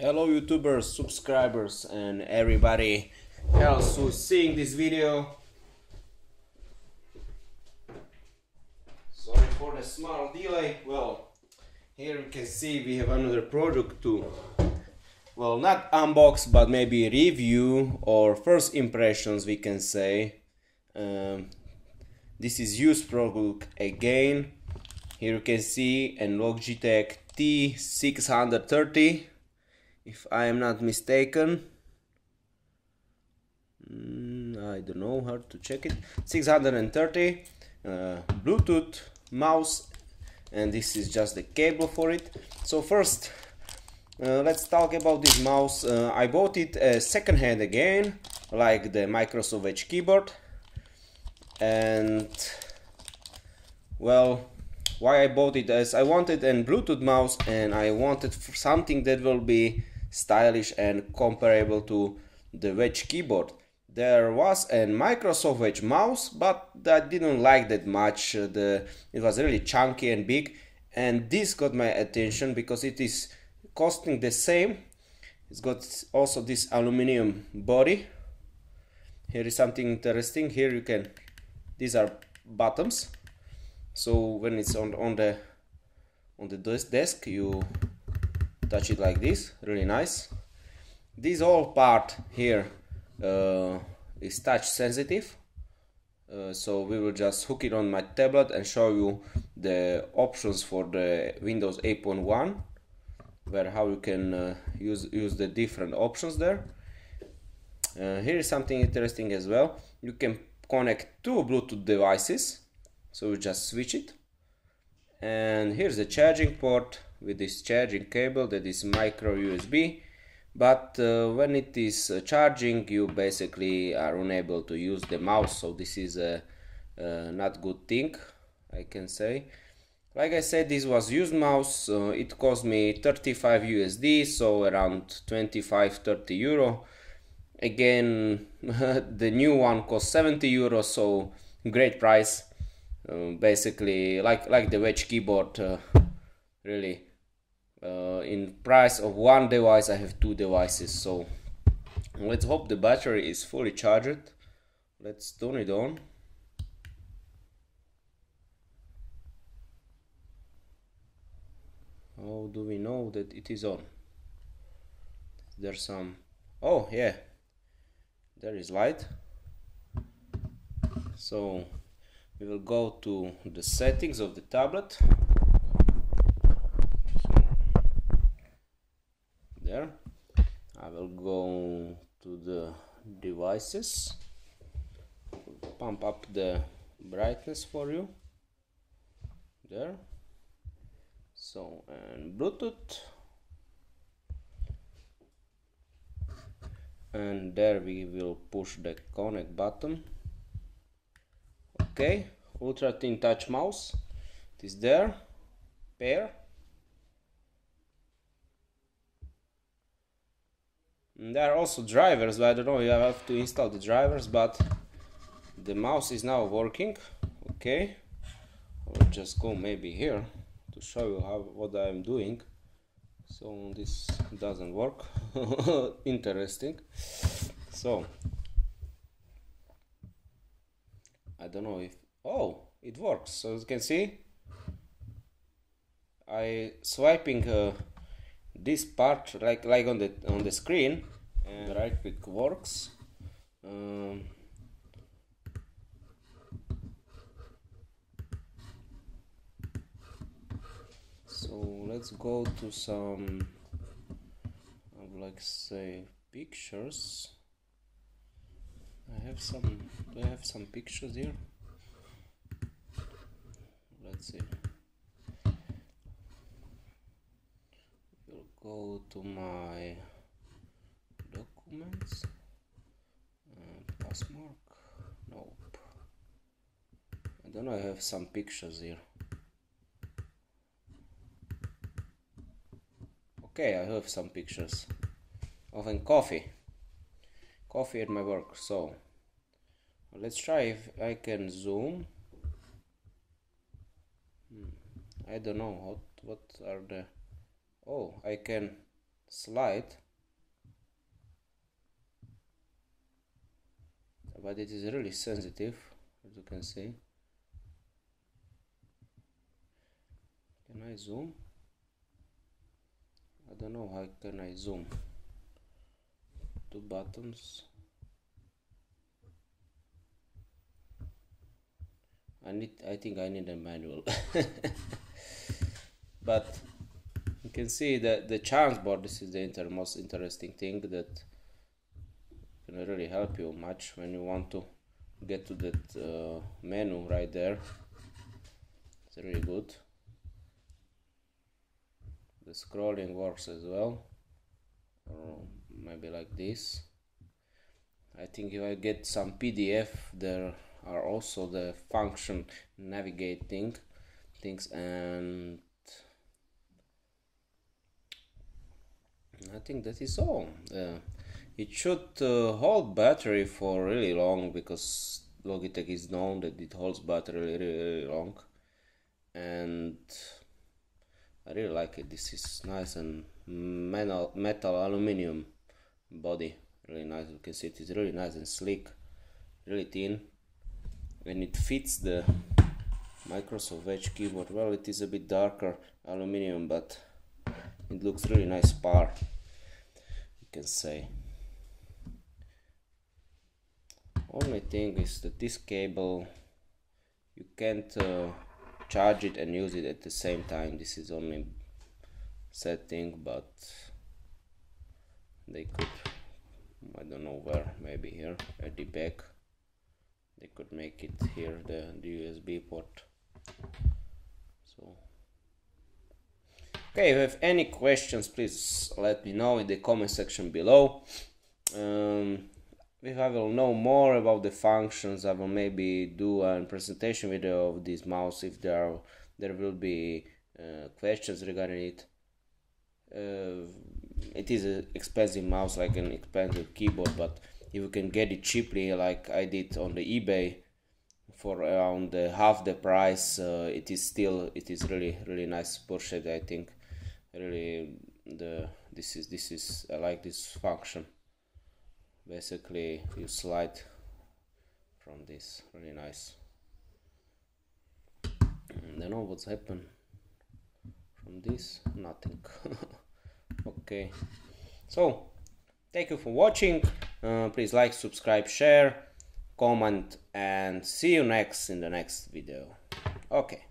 Hello YouTubers, subscribers and everybody else who's seeing this video. Sorry for the small delay. Well, here you can see we have another product to, well not unbox but maybe review or first impressions we can say. Um, this is used product again. Here you can see a Logitech T630 if I am not mistaken. Mm, I don't know how to check it. 630 uh, Bluetooth mouse and this is just the cable for it. So first uh, let's talk about this mouse. Uh, I bought it uh, second hand again like the Microsoft Wedge keyboard and well why I bought it as I wanted a Bluetooth mouse and I wanted something that will be stylish and comparable to the Wedge keyboard. There was a Microsoft Wedge mouse, but I didn't like that much. Uh, the it was really chunky and big, and this got my attention because it is costing the same. It's got also this aluminum body. Here is something interesting. Here you can. These are buttons. So when it's on on the on the desk, you touch it like this really nice. This whole part here uh, is touch sensitive. Uh, so we will just hook it on my tablet and show you the options for the Windows 8.1 where how you can uh, use use the different options there. Uh, here is something interesting as well. You can connect two Bluetooth devices so we just switch it. And here's the charging port with this charging cable that is micro USB but uh, when it is uh, charging you basically are unable to use the mouse. So this is a, not good thing I can say. Like I said this was used mouse it cost me 35 USD so around 25 30 euro. Again the new one cost 70 euro so great price uh, basically like like the wedge keyboard uh, really. Uh, in price of one device I have two devices so let's hope the battery is fully charged. Let's turn it on. How do we know that it is on? There's some oh yeah. There is light. So we will go to the settings of the tablet. There. I will go to the devices. Pump up the brightness for you. There. So and Bluetooth. And there we will push the connect button okay ultra thin touch mouse it is there pair And there are also drivers, but I don't know, you have to install the drivers, but the mouse is now working. Okay, I'll just go maybe here to show you how what I'm doing. So this doesn't work. Interesting. So I don't know if oh it works. So you can see I swiping. Uh, this part like like on the on the screen and right click works um, so let's go to some I would like say pictures I have some I have some pictures here? Let's see. We'll go to my documents. Passmark? Nope. I don't know I have some pictures here. Okay I have some pictures. Of a coffee coffee at my work so let's try if I can zoom. Hmm. I don't know what what are the oh I can slide but it is really sensitive as you can see. Can I zoom? I don't know how can I zoom two buttons. I need I think I need a manual. But you can see that the charms bar this is the inter most interesting thing that can really help you much when you want to get to that uh, menu right there. It's really good. The scrolling works as well. Or maybe like this I think if I get some PDF there are also the function navigating things and I think that is all. Uh, it should uh, hold battery for really long because Logitech is known that it holds battery really, really long and I really like it. This is nice and metal, metal aluminium body, really nice. You can see it is really nice and sleek, really thin and it fits the Microsoft Wedge keyboard. Well, it is a bit darker aluminium, but it looks really nice par, you can say. Only thing is that this cable, you can't uh, charge it and use it at the same time. This is only setting, but they could, I don't know where, maybe here at the back. They could make it here the, the USB port. So. Okay if you have any questions please let me know in the comment section below. Um, if I will know more about the functions. I will maybe do a presentation video of this mouse if there are there will be uh, questions regarding it. Uh, it is an expensive mouse like an expensive keyboard but if you can get it cheaply like I did on the eBay for around half the price uh, it is still it is really really nice purchase I think. Really the this is this is I like this function. Basically you slide from this really nice. And I know what's happened from this nothing okay. So thank you for watching. Uh, please like subscribe share comment and see you next in the next video. Okay